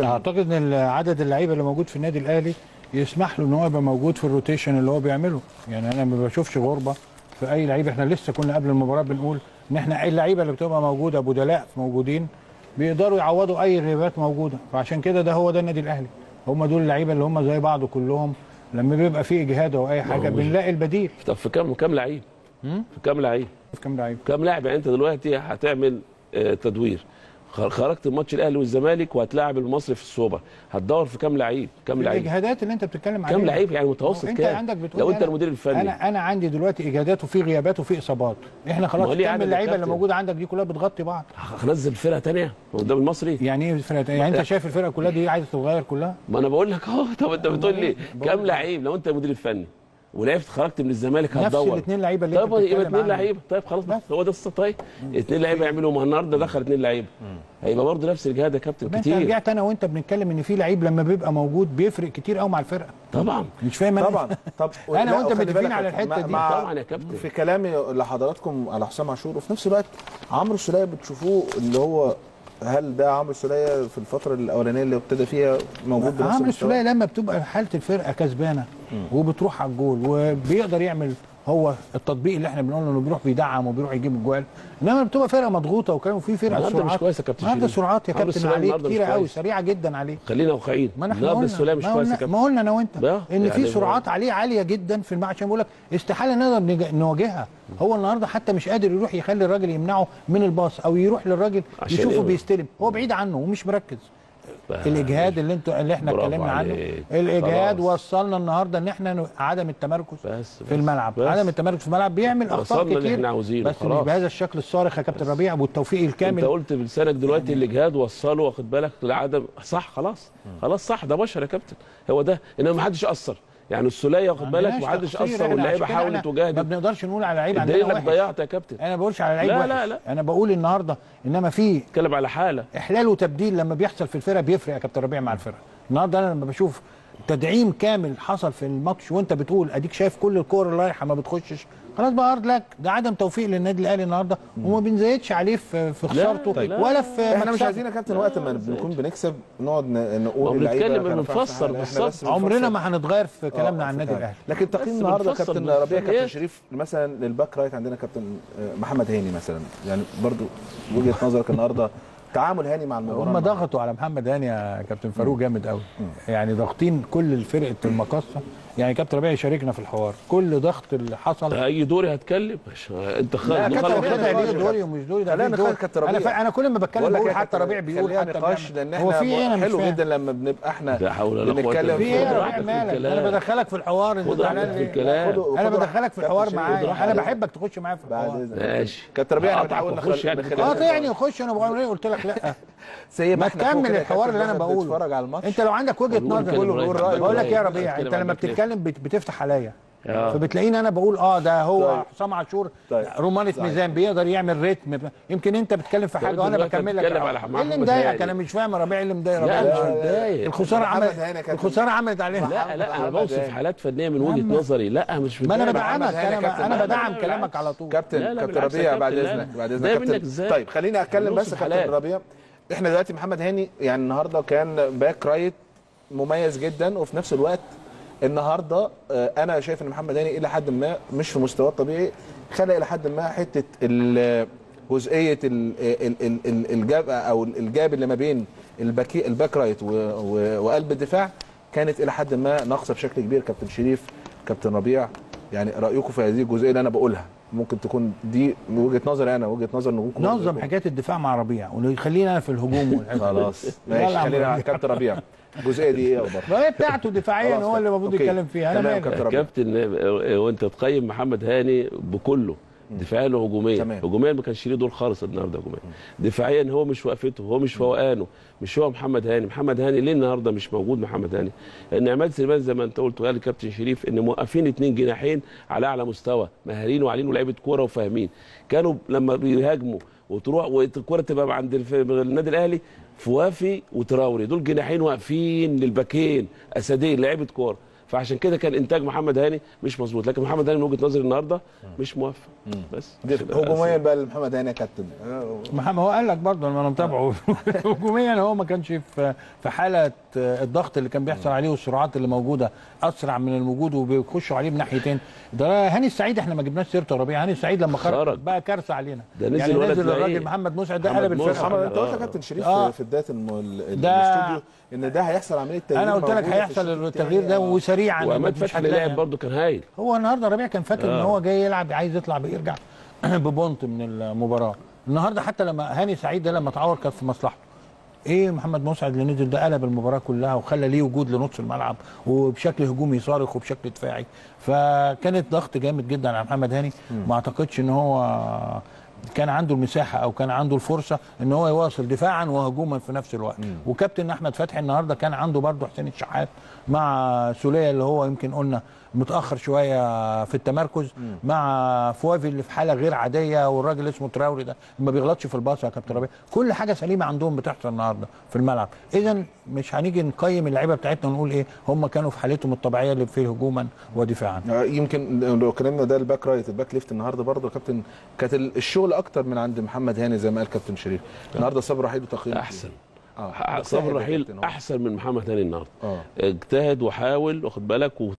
أعتقد إن عدد اللعيبة اللي موجود في النادي الأهلي يسمح له إن هو يبقى موجود في الروتيشن اللي هو بيعمله. يعني أنا ما بشوفش غربة في أي لعيب. إحنا لسه كنا قبل المباراة بنقول إن إحنا أي اللعيبة اللي بتبقى موجودة بدلاء موجودين بيقدروا يعوضوا أي غيابات موجودة. فعشان كده ده هو ده النادي الأهلي. هم دول اللعيبة اللي هم زي بعض كلهم. لما بيبقى في إجهاد أو أي حاجة بنلاقي البديل. طب في كام كام لعيب؟ في كام لعيب؟ في كام لعيب؟ كام لاعب؟ يعني أنت دلوقتي هتعمل آه، تدوير. خرجت الماتش الأهلي والزمالك وهتلاعب المصري في السوبر هتدور في كام لعيب؟ كام لعيب؟ الاجهادات اللي أنت بتتكلم عليها كام لعيب يعني متوسط أنت كام؟ عندك بتقول لو أنت المدير الفني أنا أنا عندي دلوقتي اجهادات وفي غيابات وفي إصابات إحنا خلاص كام اللعيبة اللي؟ موجودة عندك دي كلها بتغطي بعض هنزل فرقة ثانية قدام المصري يعني إيه الفرقه يعني أنت شايف الفرقة كلها دي عايزة تتغير كلها ما أنا بقول لك أهو طب أنت بتقول لي كام. لعيب لو أنت المدير الفني ولعبت خرجت من الزمالك نفس هتدور. الاثنين لعيبة اللي طيب يبقى اثنين. لعيبة. طيب خلاص بس. هو ده الص- طيب اثنين لعيبة يعملوا ما النهارده دخل اثنين لعيبة. هيبقى برضه نفس الجهاد يا كابتن طب أنت كتير. رجعت أنا وأنت بنتكلم إن في لعيب لما بيبقى موجود بيفرق كتير قوي مع الفرقة. طبعا. مش فاهم أنا. طبعا. طب وأنت وخلي متفقين على الحتة مع- دي. طبعا يا كابتن. في كلامي لحضراتكم على حسام عاشور وفي نفس الوقت عمرو السولية بتشوفوه اللي هو هل ده عمرو السوليه في الفترة الأولانية اللي ابتدى فيها موجود بنفس عمرو؟ السوليه لما بتبقى حالة الفرقة كسبانة وبتروح على الجول وبيقدر يعمل هو التطبيق اللي إحنا بنقول انه بيروح بيدعم وبيروح يجيب الجوال انما بتبقى فرقة مضغوطة وكان وفي فرقة النهارده مش سرعات كويس يا كابتن النهارده. سرعات يا كابتن عليه كتيرة قوي. سريعة جدا عليه خلينا واقعيين ما إحنا النهارده قلنا السوليه مش ما يا قلنا, كابتن ما قلنا أنا وأنت إن يعني في سرعات عليه عالية جدا في الملعب عشان بقول لك استحالة نقدر نواجهها هو النهارده حتى مش قادر يروح يخلي الراجل يمنعه من الباص أو يروح للراجل يشوفه؟ بيستلم هو بعيد عنه ومش مركز. الإجهاد اللي أنتوا اللي إحنا اتكلمنا عنه. الإجهاد خلاص. وصلنا النهارده إن إحنا عدم التمركز بس- في الملعب. بس. عدم التمركز في الملعب بيعمل أخطاء وصلنا اللي كتير. إحنا عاوزينه، بس مش خلاص. بهذا الشكل الصارخ يا كابتن ربيع والتوفيق انت الكامل قلت بلسانك دلوقتي الإجهاد وصله واخد بالك؟ لعدم صح خلاص. خلاص صح. ده بشر يا كابتن. هو ده. انما ما حدش أثر. يعني السولية واخد بالك ما حدش أثر إحنا، واللعيبة حاولت تجاهد. ما بنقدرش نقول على لعيب عندنا انك ضيعت يا كابتن. أنا ما بقولش على لعيب لا، لا، لا. أنا بقول النهارده إنما في اتكلم على حالة. إحلال وتبديل لما بيحصل في الفرقة بيفرق يا كابتن ربيع مع الفرقة. النهارده أنا لما بشوف تدعيم كامل حصل في الماتش وانت بتقول أديك شايف كل الكور اللي رايحة ما بتخشش خلاص بقى هارد لك ده عدم توفيق للنادي الأهلي النهارده وما بنزيدش عليه في في خسارته طيب. ولا في إحنا مش. عايزين يا كابتن وقت ما بنكون بنكسب نقعد نقول بنتكلم اللعيبة كانوا بنفسر بالظبط. عمرنا. ما هنتغير في كلامنا آه، عن النادي. الأهلي لكن تقييم النهارده كابتن. ربيع كابتن؟ شريف مثلا لل back right عندنا كابتن آه، محمد هاني مثلا يعني برضو وجهة نظرك النهارده تعامل هاني مع المباراة هم. ضغطوا على محمد هاني يا كابتن فاروق جامد قوي يعني ضاغطين كل فرقه المقصه يعني كابتن ربيع يشاركنا في الحوار كل ضغط اللي حصل أي دوري هتكلم مش أنت خالد لا، كابتن ربيع ليه دوري. ومش دوري ده خلينا ليه دور. نقاش كابتن أنا ربيع. فا... أنا كل ما بتكلم بقول حتى ربيع بيقول حتى نقاش. لأن هو في إيه إحنا أنا مش حلو. جدا لما بنبقى إحنا لا حول ولا في إيه يا بالله. أنا بدخلك في الحوار أنت أنا بدخلك في الحوار معايا أنا. بحبك تخش معايا في الحوار ماشي كابتن ربيع إحنا يعني في نخلي آه الكلام. تاني خش أنا بقول قلت لك لا. سيب ما تكمل الحوار اللي أنا بقوله. بيتفرج على الماتش. أنت لو عندك وجهة نظر. بقول لك يا ربيع أنت لما. بتتكلم بت- بتفتح عليا. آه. فبتلاقيني أنا بقول آه ده هو طيب. حسام عاشور طيب. رومانة صحيح. ميزان بيقدر يعمل ريتم يمكن أنت بتتكلم في حاجة وأنا بكمل لك إيه اللي مضايقك. أنا مش فاهم يا ربيع اللي مضايق لا ربيع مش متضايق الخسارة عملت. الخسارة عملت علينا لا لا أنا بوصف. حالات فنية من وجهة. نظري لا مش ما أنا. بدعمك أنا لا، لا، بدعم لا، كلامك. على طول كابتن لا، لا، كابتن ربيع بعد لا، لا. اذنك بعد إذنك كابتن؟ طيب خليني أتكلم بس كابتن حالات. ربيع إحنا دلوقتي محمد هاني يعني النهارده كان back right مميز جدا وفي نفس الوقت النهارده آه، أنا شايف ان محمد هاني إلى حد ما مش في مستواه الطبيعي. خلق إلى حد ما حتة جزئية ال- ال- ال- ال- ال gap أو ال gap اللي ما بين الباكي ال back right وقلب الدفاع كانت إلى حد ما ناقصة بشكل كبير. كابتن شريف كابتن ربيع يعني رأيكم في هذه الجزئية اللي أنا بقولها؟ ممكن تكون دي وجهة نظري أنا وجهة نظر نجومكم نظم حكاية الدفاع مع ربيع وخلينا أنا في الهجوم. خلاص لا، ماشي خلينا على كابتن ربيع. الجزئية دي إيه اخبارها ما هي بتاعته دفاعيا هو اللي المفروض. يتكلم فيها. أنا كابتن ربيع. كابتن وأنت تقيم محمد هاني بكله. دفاعيا وهجوميا تمام. هجوميا ما كانش ليه دور خالص النهارده هجوميا. دفاعيا هو مش وقفته هو مش فوقانه. مش هو محمد هاني. محمد هاني ليه النهارده مش موجود محمد هاني؟ لأن عماد سليمان زي ما أنت قلت وقال الكابتن شريف إن موقفين اتنين جناحين على أعلى مستوى مهارين وعالين ولاعيبة كورة وفاهمين. كانوا لما بيهاجموا وتروح والكورة تبقى عند النادي الأهلي فوافي وتراوري. دول جناحين واقفين للباكين أسدين لعيبة كورة. فعشان كده كان إنتاج محمد هاني مش مظبوط. لكن محمد هاني من وجهة نظري النهارده مش موفق. بس هجوميا بقى لمحمد هاني يا كابتن آه، محمد هو قال لك برضه أنا متابعه هجوميا هو ما كانش في في حالة الضغط اللي كان بيحصل عليه والسرعات اللي موجودة أسرع من الوجود وبيخشوا عليه من ناحيتين ده هاني السعيد إحنا ما جبناش سيرته ربيع هاني السعيد لما خرج. بقى كارثة علينا ده نزل يعني نزل الراجل. محمد مسعد ده قلب الفرقة. محمد أنت قلت آه. يا كابتن شريف آه. في بداية الاستوديو إن ده هيحصل عملية تغيير أنا قلت لك هيحصل التغيير. ده آه. وسريعا وعماد فتحي اللي لعب برضه كان هايل هو النهارده ربيع كان فاكر إن آه. هو جاي يلعب عايز يطلع بيرجع ببونت من المباراة. النهارده حتى لما هاني سعيد ده لما اتعور كان في مصلحته. إيه محمد مسعد اللي نزل ده قلب المباراة كلها وخلى ليه وجود لنص الملعب وبشكل هجومي صارخ وبشكل دفاعي. فكانت ضغط جامد جدا على محمد هاني. ما أعتقدش إن هو كان عنده المساحة أو كان عنده الفرصة إن هو يواصل دفاعا وهجوما في نفس الوقت. وكابتن أحمد فتحي النهارده كان عنده برضه حسين الشحات مع سولية اللي هو يمكن قلنا متأخر شوية في التمركز مع فوافي اللي في حالة غير عادية والراجل اسمه تراوري ده ما بيغلطش في ال pass يا كابتن ربيع. كل حاجة سليمة عندهم بتحصل النهارده في الملعب. اذا مش هنيجي نقيم اللعيبة بتاعتنا ونقول إيه هم كانوا في حالتهم الطبيعية اللي فيه هجوما ودفاعا. آه، يمكن لو اتكلمنا ده ال back right ال back left النهارده برضه يا كابتن كانت ال- الشغل أكتر من عند محمد هاني زي ما قال كابتن شريف. النهارده صبري رحيل وتقييم. أحسن. آه صبر رحيل. أحسن من محمد هاني النهارده. آه. اجتهد وحاول واخد بالك